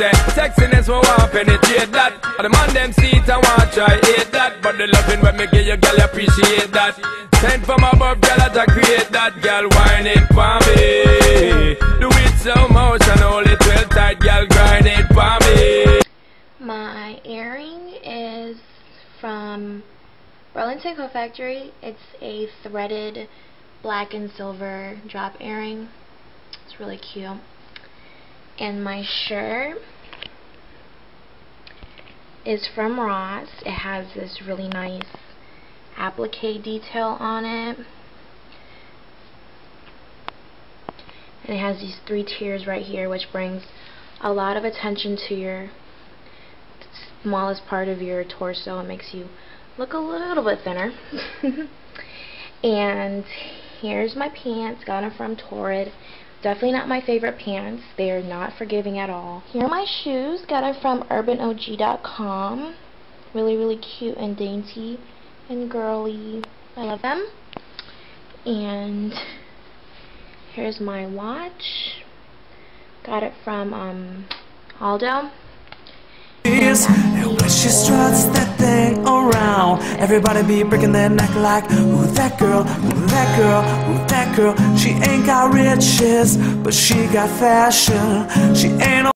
say sexiness we want penetrate that. The man them see it and want try hate that. But the loving when me give you, girl, appreciate that. Send from above, girl, create that. Girl, it for me. Do it so much and hold it real tight, girl, grind it for me. My earring is from Burlington Coat Factory. It's a threaded black and silver drop earring. It's really cute. And my shirt is from Ross. It has this really nice applique detail on it. And it has these three tiers right here which brings a lot of attention to your smallest part of your torso. It makes you look a little bit thinner. and here's my pants. Got them from Torrid. Definitely not my favorite pants. They are not forgiving at all. Here are my shoes. Got them from urbanog.com. Really, really cute and dainty and girly. I love them. And here's my watch. Got it from um, Aldo. And when she struts that thing around, everybody be breaking their neck like, Who that girl? Who that girl? Who that girl? She ain't got riches, but she got fashion. She ain't